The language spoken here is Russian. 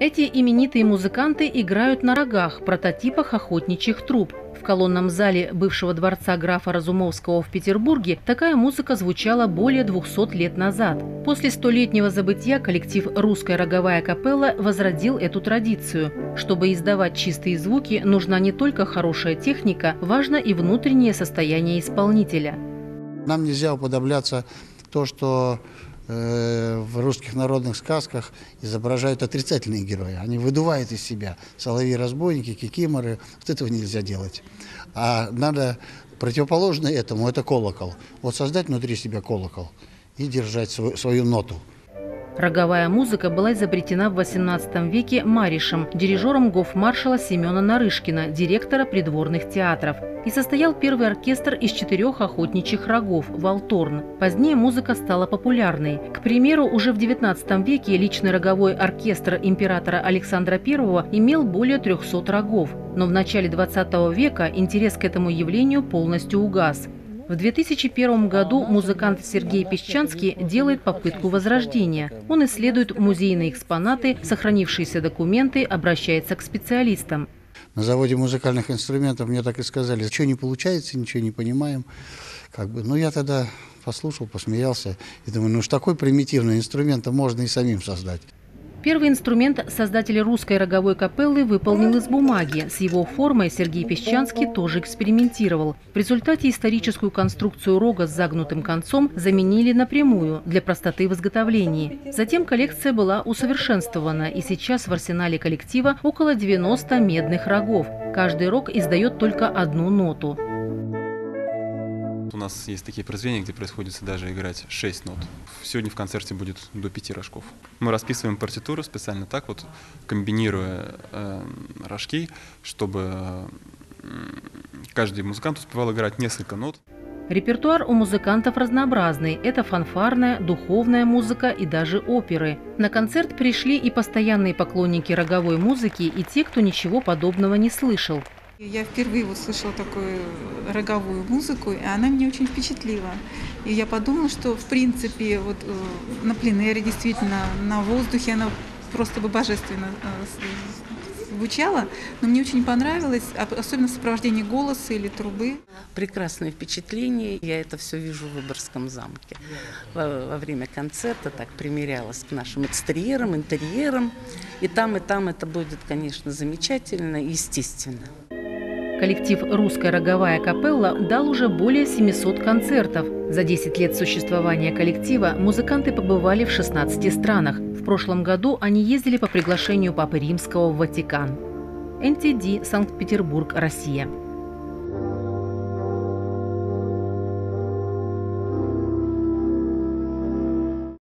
Эти именитые музыканты играют на рогах, прототипах охотничьих труб. В колонном зале бывшего дворца графа Разумовского в Петербурге такая музыка звучала более 200 лет назад. После столетнего забытия коллектив «Русская роговая капелла» возродил эту традицию. Чтобы издавать чистые звуки, нужна не только хорошая техника, важно и внутреннее состояние исполнителя. Нам нельзя уподобляться то, что в русских народных сказках изображают отрицательные герои. Они выдувают из себя соловьи-разбойники, кикиморы. Вот этого нельзя делать. А надо противоположное этому – это колокол. Вот создать внутри себя колокол и держать свою, свою ноту. Роговая музыка была изобретена в XVIII веке Маришем, дирижером гофмаршала Семена Нарышкина, директора придворных театров. И состоял первый оркестр из четырех охотничьих рогов – «Валторн». Позднее музыка стала популярной. К примеру, уже в XIX веке личный роговой оркестр императора Александра I имел более 300 рогов. Но в начале XX века интерес к этому явлению полностью угас. В 2001 году музыкант Сергей Песчанский делает попытку возрождения. Он исследует музейные экспонаты, сохранившиеся документы, обращается к специалистам. На заводе музыкальных инструментов мне так и сказали, что не получается, ничего не понимаем. Как бы, ну, я тогда послушал, посмеялся и думаю, ну, уж такой примитивный инструмент можно и самим создать. Первый инструмент создатели русской роговой капеллы выполнил из бумаги. С его формой Сергей Песчанский тоже экспериментировал. В результате историческую конструкцию рога с загнутым концом заменили напрямую для простоты в изготовлении. Затем коллекция была усовершенствована, и сейчас в арсенале коллектива около 90 медных рогов. Каждый рог издает только одну ноту. У нас есть такие произведения, где происходит даже играть 6 нот. Сегодня в концерте будет до 5 рожков. Мы расписываем партитуру специально так, вот комбинируя э, рожки, чтобы каждый музыкант успевал играть несколько нот. Репертуар у музыкантов разнообразный. Это фанфарная, духовная музыка и даже оперы. На концерт пришли и постоянные поклонники роговой музыки, и те, кто ничего подобного не слышал. Я впервые вот слышала такую роговую музыку, и она меня очень впечатлила. И я подумала, что в принципе вот э, на пленэре действительно на воздухе она просто бы божественно э, звучала, но мне очень понравилось, особенно сопровождение голоса или трубы. Прекрасное впечатление. Я это все вижу в Выборгском замке. Во, во время концерта так примерялась к нашим экстерьерам, интерьерам. И там, и там это будет, конечно, замечательно и естественно. Коллектив «Русская роговая капелла» дал уже более 700 концертов. За 10 лет существования коллектива музыканты побывали в 16 странах. В прошлом году они ездили по приглашению Папы Римского в Ватикан. НТД, Санкт-Петербург, Россия.